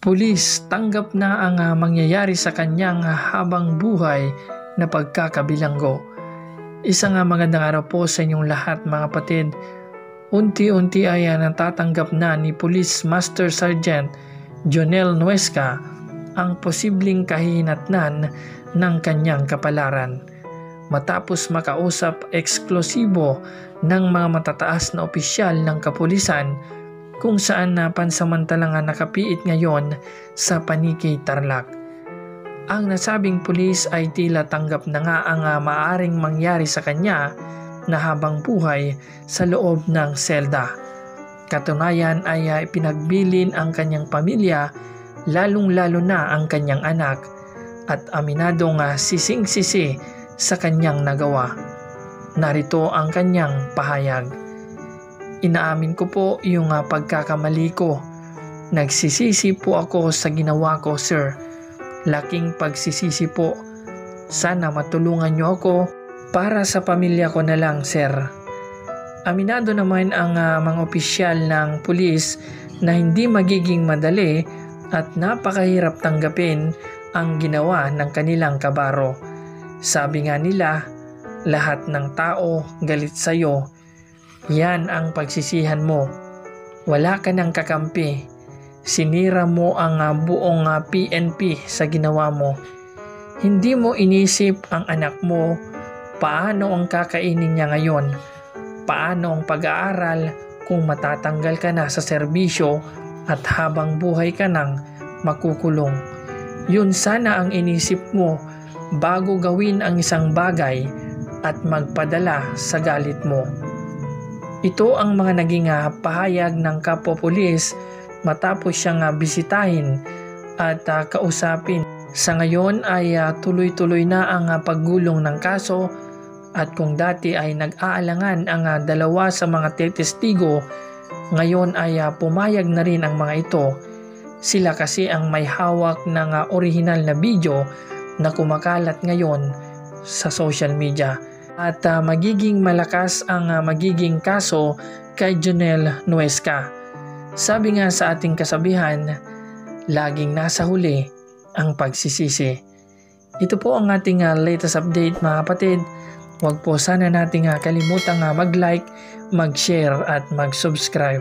Pulis tanggap na ang uh, mangyayari sa kanyang habang buhay na pagkakabilanggo. Isang uh, magandang araw po sa inyong lahat mga kapatid. Unti-unti ay uh, natatanggap na ni Police Master Sergeant Jonel Nuesca ang posibleng kahinatnan ng kanyang kapalaran. Matapos makausap eksklusibo ng mga matataas na opisyal ng kapulisan kung saan na pansamantalang nakapiit ngayon sa Paniki Tarlac. Ang nasabing pulis ay tila tanggap na nga ang uh, maaring mangyari sa kanya na habang buhay sa loob ng selda. Katunayan ay uh, pinagbilin ang kanyang pamilya lalong-lalo na ang kanyang anak at aminado nga sising-sisi sa kanyang nagawa. Narito ang kanyang pahayag. Inaamin ko po yung uh, pagkakamali ko. Nagsisisi po ako sa ginawa ko, sir. Laking pagsisisi po. Sana matulungan niyo ako para sa pamilya ko na lang, sir. Aminado naman ang uh, mga opisyal ng pulis na hindi magiging madali at napakahirap tanggapin ang ginawa ng kanilang kabaro. Sabi nga nila, lahat ng tao galit sa'yo yan ang pagsisihan mo. Wala ka ng kakampi. Sinira mo ang uh, buong uh, ah, PNP sa ginawa mo. Hindi mo inisip ang anak mo paano ang kakainin niya ngayon. Paano ang pag-aaral kung matatanggal ka na sa serbisyo at habang buhay ka nang makukulong. Yun sana ang inisip mo bago gawin ang isang bagay at magpadala sa galit mo. Ito ang mga naging uh, pahayag ng kapwa pulis matapos siyang uh, bisitahin at uh, kausapin. Sa ngayon ay uh, tuloy-tuloy na ang uh, paggulong ng kaso at kung dati ay nag-aalangan ang uh, dalawa sa mga tetestigo, ngayon ay uh, pumayag na rin ang mga ito. Sila kasi ang may hawak ng uh, original na video na kumakalat ngayon sa social media at uh, magiging malakas ang uh, magiging kaso kay Jonel Nuesca. Sabi nga sa ating kasabihan, laging nasa huli ang pagsisisi. Ito po ang ating uh, latest update mga kapatid. Huwag po sana nating uh, kalimutang uh, mag-like, mag-share at mag-subscribe.